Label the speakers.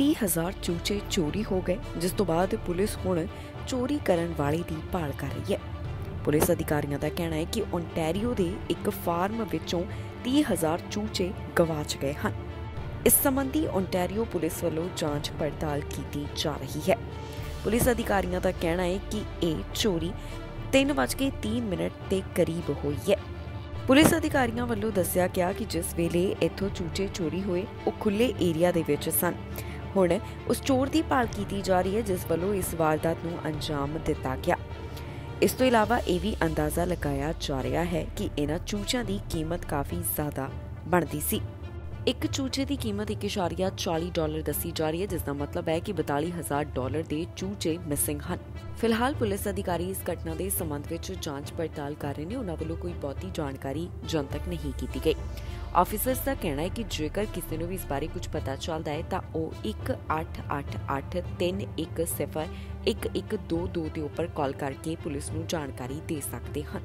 Speaker 1: 30000 ਚੂਚੇ ਚੋਰੀ ਹੋ ਗਏ, ਜਿਸ ਤੋਂ ਬਾਅਦ ਪੁਲਿਸ ਹੁਣ ਚੋਰੀ ਕਰਨ ਵਾਲੇ ਦੀ ਭਾਲ ਕਰ ਰਹੀ ਹੈ। ਪੁਲਿਸ ਅਧਿਕਾਰੀਆਂ ਦਾ ਕਹਿਣਾ ਹੈ ਕਿ ਓਨਟਾਰੀਓ ਦੇ ਇੱਕ ਫਾਰਮ ਵਿੱਚੋਂ 30000 ਚੂਚੇ ਗਵਾਚ ਗਏ ਹਨ। ਇਸ ਸੰਬੰਧੀ ਓਨਟਾਰੀਓ ਪੁਲਿਸ ਵੱਲੋਂ ਜਾਂਚ ਪੜਤਾਲ ਕੀਤੀ ਜਾ ਰਹੀ ਹੈ। ਪੁਲਿਸ ਅਧਿਕਾਰੀਆਂ ਦਾ ਕਹਿਣਾ ਹੈ ਕਿ ਇਹ ਚੋਰੀ 3:30 ਮਿੰਟ ਦੇ ਕਰੀਬ ਹੋਈ ਹੈ। ਪੁਲਿਸ ਅਧਿਕਾਰੀਆਂ ਵੱਲੋਂ ਦੱਸਿਆ ਗਿਆ ਕਿ ਜਿਸ ਵੇਲੇ ਇੱਥੋਂ ਚੂਚੇ ਚੋਰੀ ਹੋਏ, ਉਹ ਖੁੱਲੇ ਏਰੀਆ ਦੇ ਵਿੱਚ ਸਨ। ਹੁਣ ਉਸ ਚੋਰ ਦੀ ਭਾਲ ਕੀਤੀ ਜਾ ਰਹੀ ਹੈ, ਜਿਸ ਵੱਲੋਂ ਇਸ ਵਾਰਦਾਤ ਨੂੰ ਅੰਜਾਮ ਦਿੱਤਾ ਗਿਆ। ਇਸ ਤੋਂ ਇਲਾਵਾ ਇਹ ਵੀ ਅੰਦਾਜ਼ਾ ਲਗਾਇਆ ਜਾ ਰਿਹਾ ਹੈ ਕਿ ਇਹਨਾਂ ਚੂਚਿਆਂ ਦੀ ਕੀਮਤ ਕਾਫੀ ਜ਼ਿਆਦਾ ਬਣਦੀ ਸੀ। ਇੱਕ ਚੂਚੇ ਦੀ ਕੀਮਤ 1.40 ਡਾਲਰ ਦੱਸੀ ਜਾ ਰਹੀ ਹੈ, ਜਿਸ ਦਾ ਮਤਲਬ ਹੈ ਕਿ 42000 ਡਾਲਰ ਦੇ ਚੂਚੇ ਮਿਸਿੰਗ ਹਨ। ਫਿਲਹਾਲ ਪੁਲਿਸ ਅਧਿਕਾਰੀ ਇਸ ਘਟਨਾ ਦੇ ਸੰਬੰਧ ਵਿੱਚ ਜਾਂਚ ਪੜਤਾਲ ਕਰ ਰਹੇ ਨੇ। ਉਹਨਾਂ ਵੱਲੋਂ ਕੋਈ ਬਹੁਤੀ ਜਾਣਕਾਰੀ ਜਨਤਕ ਨਹੀਂ ਕੀਤੀ ਗਈ। ਆਫੀਸਰਸ ਦਾ ਕਹਿਣਾ ਹੈ ਕਿ ਜੇਕਰ ਕਿਸੇ ਨੂੰ ਵੀ ਇਸ ਬਾਰੇ ਕੁਝ ਪਤਾ ਚੱਲਦਾ ਹੈ, ਤਾਂ ਉਹ 1888310112 ਦੇ ਉੱਪਰ ਕਾਲ ਕਰਕੇ ਪੁਲਿਸ ਨੂੰ ਜਾਣਕਾਰੀ ਦੇ ਸਕਦੇ ਹਨ।